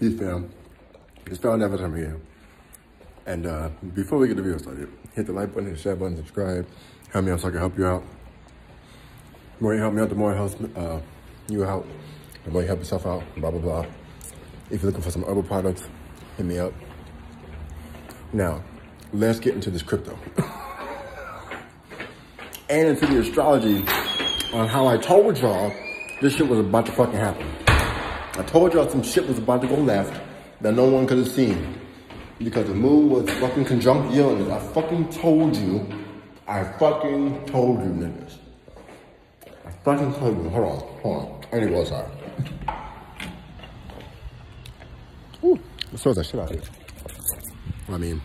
man. It's found every time here. And uh, before we get the video started, hit the like button, hit the share button, subscribe. Help me out so I can help you out. The more you help me out, the more it helps uh, you out. The more you help yourself out, blah, blah, blah. If you're looking for some herbal products, hit me up. Now, let's get into this crypto. and into the astrology on how I told y'all this shit was about to fucking happen. I told y'all some shit was about to go left that no one could have seen because the moon was fucking conjunct Uranus. I fucking told you. I fucking told you, niggas. I fucking told you. Hold on, hold on. I need to go outside. Ooh, it smells like shit out here. I mean,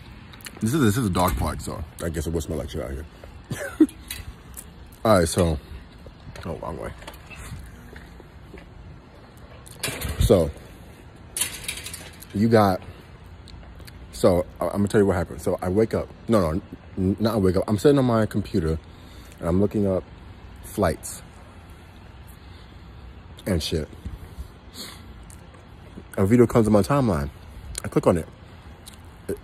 this is this is a dog park, so I guess it would smell like shit out here. All right, so, oh, wrong way. So, you got, so I'm gonna tell you what happened. So I wake up, no, no, not I wake up. I'm sitting on my computer and I'm looking up flights and shit. A video comes to my timeline. I click on it.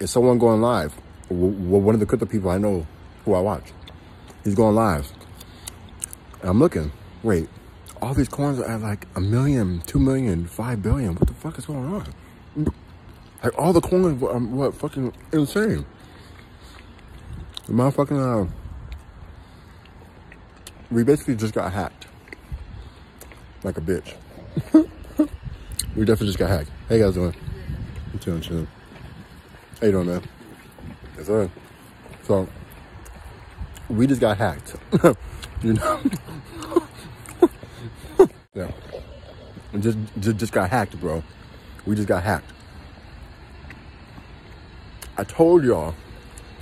It's someone going live. One of the crypto people I know who I watch. He's going live. And I'm looking, wait, all these coins are at like a million, two million, five billion. What the fuck is going on? Like all the coins were, um, were fucking insane. The motherfucking, uh, we basically just got hacked. Like a bitch. we definitely just got hacked. Hey guys doing? I'm chilling, chilling. How you doing, man? Yes, sir. So, we just got hacked. you know? Yeah. Just, just, just got hacked, bro. We just got hacked. I told y'all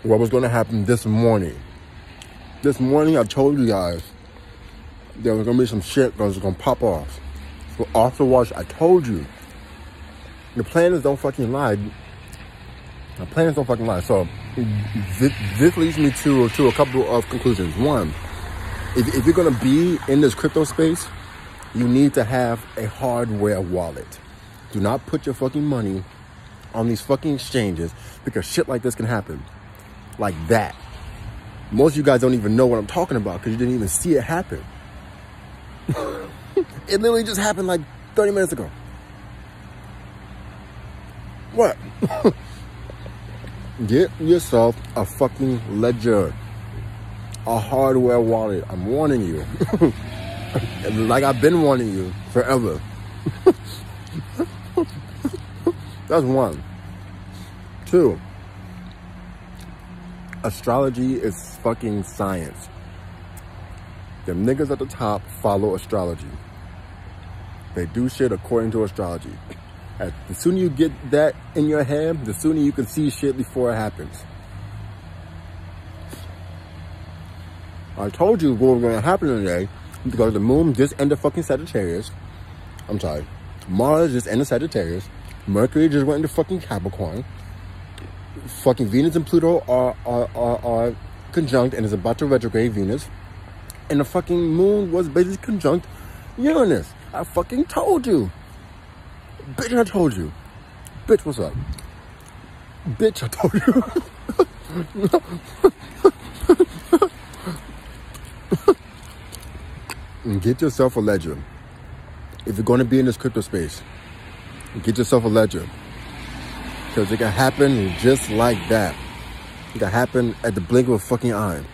what was going to happen this morning. This morning, I told you guys there was going to be some shit that was going to pop off. So, off the watch, I told you. The planners don't fucking lie. The planners don't fucking lie. So, this, this leads me to, to a couple of conclusions. One, if, if you're going to be in this crypto space, you need to have a hardware wallet. Do not put your fucking money on these fucking exchanges because shit like this can happen. Like that. Most of you guys don't even know what I'm talking about because you didn't even see it happen. it literally just happened like 30 minutes ago. What? Get yourself a fucking ledger a hardware wallet. I'm warning you. like I've been warning you forever. That's one. Two. Astrology is fucking science. The niggas at the top follow astrology. They do shit according to astrology. As the sooner you get that in your head, the sooner you can see shit before it happens. I told you what was going to happen today because the moon just ended fucking Sagittarius. I'm sorry. Mars just ended Sagittarius. Mercury just went into fucking Capricorn. Fucking Venus and Pluto are, are, are, are conjunct and is about to retrograde Venus. And the fucking moon was basically conjunct Uranus. I fucking told you. Bitch, I told you. Bitch, what's up? Bitch, I told you. and get yourself a ledger. If you're going to be in this crypto space, get yourself a ledger. Because it can happen just like that. It can happen at the blink of a fucking eye.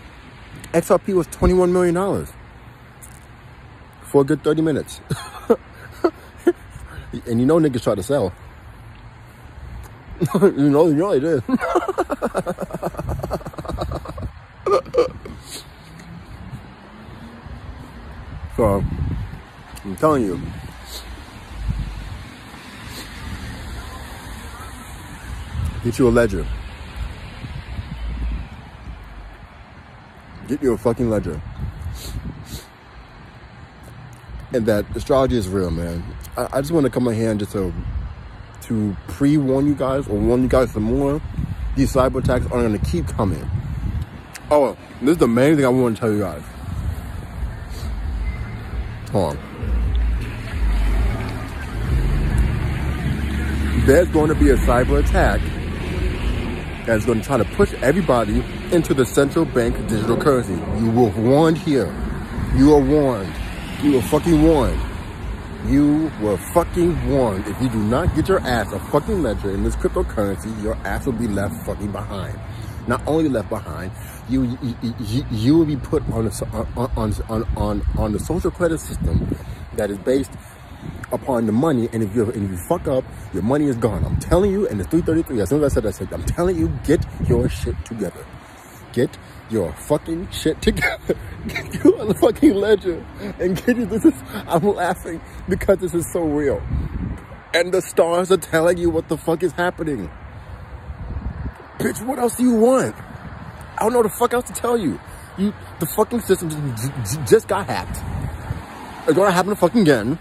XRP was $21 million for a good 30 minutes. and you know niggas try to sell. you know, you know they did. So I'm telling you. Get you a ledger. Get you a fucking ledger. And that astrology is real, man. I, I just want to come on here and just to, to pre-warn you guys or warn you guys some more. These cyber attacks are going to keep coming. Oh, this is the main thing I want to tell you guys. Hold on. There's going to be a cyber attack that's going to try to push everybody into the central bank digital currency. You were warned here. You are warned. You were fucking warned. You were fucking warned. If you do not get your ass a fucking ledger in this cryptocurrency, your ass will be left fucking behind. Not only left behind, you you, you, you will be put on, a, on, on, on, on the social credit system that is based upon the money. And if you and you fuck up, your money is gone. I'm telling you, and it's 333. As soon as I said I said, I'm telling you, get your shit together. Get your fucking shit together. get you on the fucking ledger and get you. This is. I'm laughing because this is so real. And the stars are telling you what the fuck is happening. Bitch, what else do you want? I don't know the fuck else to tell you. You, the fucking system just, just got hacked. It's gonna happen fucking again.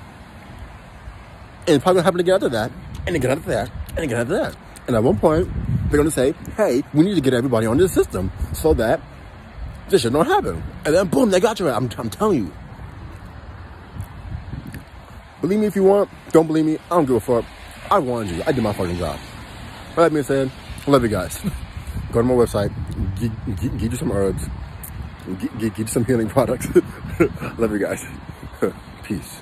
And probably gonna happen again after that, and again after that, and again after that. And at one point, they're gonna say, hey, we need to get everybody on this system so that this should not happen. And then boom, they got you. I'm, I'm telling you. Believe me if you want. Don't believe me. I don't give a fuck. I warned you. I did my fucking job. All that being said, I love you guys. Go to my website. Get, get, get you some herbs. Get, get, get you some healing products. love you guys. Peace.